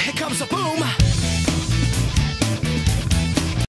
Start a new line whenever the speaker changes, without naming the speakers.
Here comes a boom.